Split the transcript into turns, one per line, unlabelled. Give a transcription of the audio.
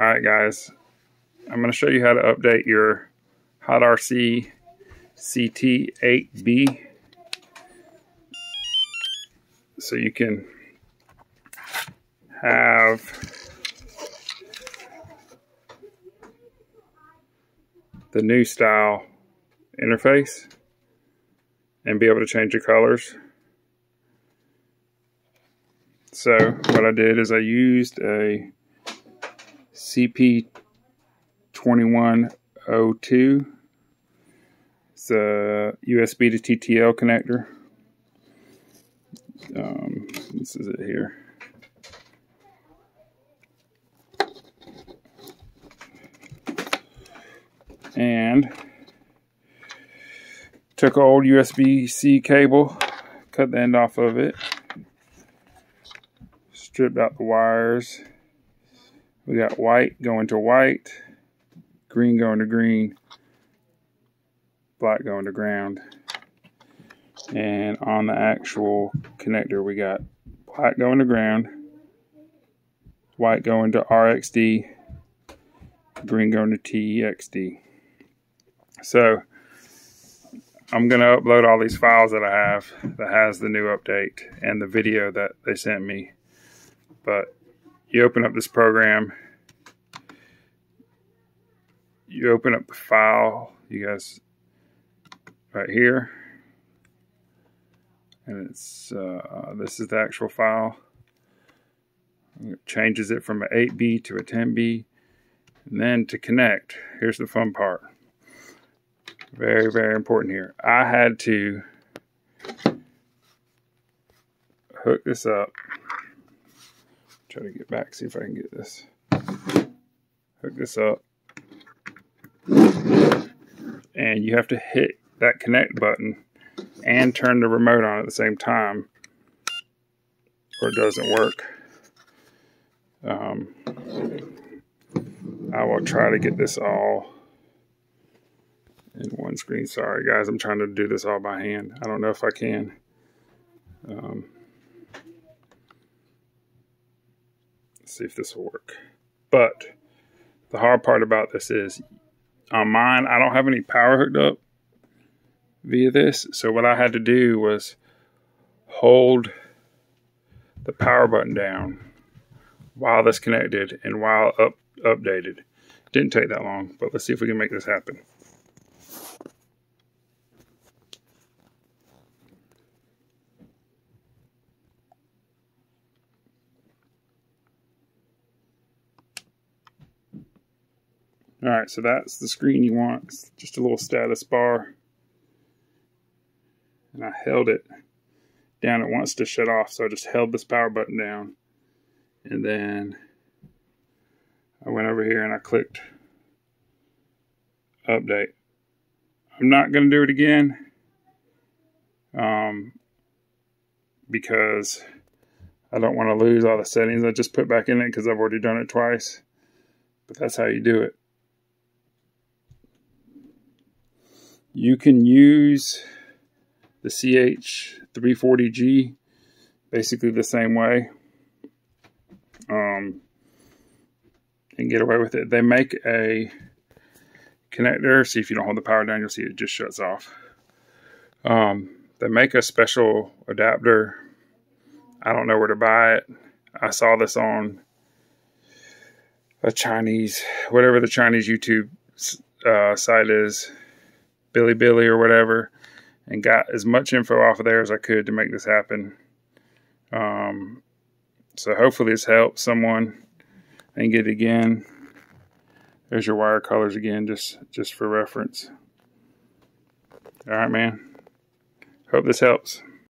Alright guys, I'm going to show you how to update your Hot RC CT8B so you can have the new style interface and be able to change your colors. So what I did is I used a CP2102. It's a USB to TTL connector. Um, this is it here. And took an old USB-C cable, cut the end off of it, stripped out the wires, we got white going to white, green going to green, black going to ground. And on the actual connector, we got black going to ground, white going to RXD, green going to TXD. So I'm going to upload all these files that I have that has the new update and the video that they sent me. But you open up this program, you open up the file, you guys, right here, and it's, uh, this is the actual file. It changes it from an 8B to a 10B. And then to connect, here's the fun part. Very, very important here. I had to hook this up try to get back, see if I can get this. Hook this up. And you have to hit that connect button and turn the remote on at the same time or it doesn't work. Um, I will try to get this all in one screen. Sorry guys, I'm trying to do this all by hand. I don't know if I can. Um, see if this will work. But the hard part about this is on mine, I don't have any power hooked up via this. So what I had to do was hold the power button down while this connected and while up updated. Didn't take that long, but let's see if we can make this happen. All right, so that's the screen you want. It's just a little status bar. And I held it down. It wants to shut off, so I just held this power button down. And then I went over here and I clicked update. I'm not going to do it again um, because I don't want to lose all the settings I just put back in it because I've already done it twice. But that's how you do it. You can use the CH340G basically the same way um, and get away with it. They make a connector. See if you don't hold the power down, you'll see it just shuts off. Um, they make a special adapter. I don't know where to buy it. I saw this on a Chinese, whatever the Chinese YouTube uh, site is. Bilibili or whatever and got as much info off of there as I could to make this happen. Um, so hopefully this helps someone and get it again. There's your wire colors again, just just for reference. All right, man. Hope this helps.